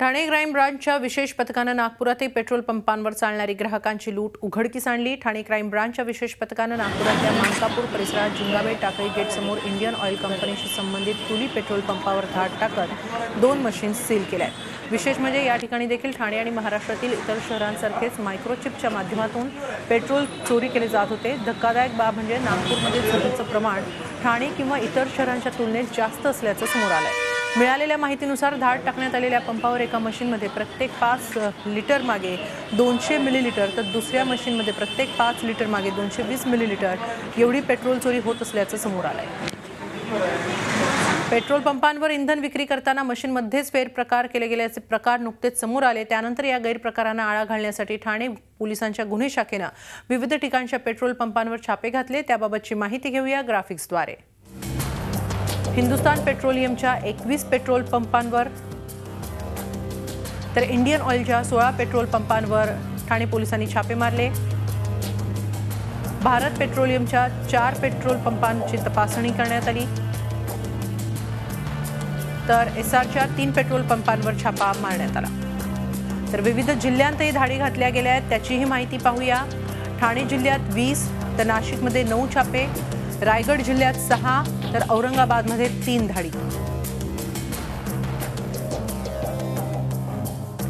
Thane crime ब्रांचच्या विशेष पथकानं नागपुरातही petrol पंपांवर चालणारी ग्राहकांची लूट उघडकीस आणली. ठाणे क्राईम ब्रांचच्या विशेष पथकानं नागपुरातल्या मानकापूर परिसरात जिंगावे टाकळी गेटसमोर इंडियन ऑइल कंपनीशी संबंधित तुली पेट्रोल पंपावर धाड टाकत दोन मशीन्स सील केल्या आहेत विशेष म्हणजे या ठिकाणी देखील ठाणे आणि महाराष्ट्रातील इतर शहरांसारखेच मायक्रोचिपच्या माध्यमातून पेट्रोल चोरी केले जात होते. धक्कादायक बाब म्हणजे नागपूरमध्ये चोरीचं प्रमाण ठाणे किंवा इतर शहरांच्या तुलनेत जास्त असल्याचं समोर आहे मिळालेल्या माहितीनुसार धाड टाकण्यात आलेल्या पंपावर एका मशीनमध्ये प्रत्येक पाच लिटर मागे दोनशे मिलीलिटर तर दुसऱ्या मशीनमध्ये प्रत्येक पाच लिटर मागे दोनशे वीस मिलीलिटर एवढी पेट्रोल चोरी होत असल्याचं समोर आलंय. पेट्रोल पंपांवर इंधन विक्री करताना मशीनमध्येच फेरप्रकार केले गेल्याचे प्रकार नुकतेच समोर आले. त्यानंतर या गैरप्रकारांना आळा घालण्यासाठी ठाणे पोलिसांच्या गुन्हे शाखेनं विविध ठिकाणच्या पेट्रोल पंपांवर छापे घातले. त्याबाबतची माहिती घेऊया ग्राफिक्सद्वारे. हिंदुस्तान पेट्रोलियमच्या एकवीस पेट्रोल पंपांवर तर इंडियन ऑइलच्या सोळा पेट्रोल पंपांवर ठाणे पोलिसांनी छापे मारले. भारत पेट्रोलियमच्या चार पेट्रोल पंपांची तपासणी करण्यात आली. तर एसआरच्या तीन पेट्रोल पंपांवर छापा मारण्यात आला. तर विविध जिल्ह्यांतही धाडी घातल्या गेल्या आहेत त्याचीही माहिती पाहूया. ठाणे जिल्ह्यात वीस तर नाशिकमध्ये नऊ छापे. रायगड जिल्ह्यात सहा तर औरंगाबादमध्ये तीन धाडी.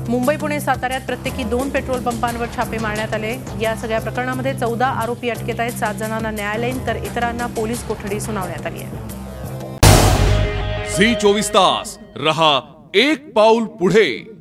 मुंबई पुणे साताऱ्यात प्रत्येकी दोन पेट्रोल पंपांवर छापे मारण्यात आले. या सगळ्या प्रकरणामध्ये चौदा आरोपी अटकेत आहेत. सात जणांना न्यायालयीन तर इतरांना पोलीस कोठडी सुनावण्यात आली आहे. झी चोवीस तास. रहा एक पाऊल पुढे.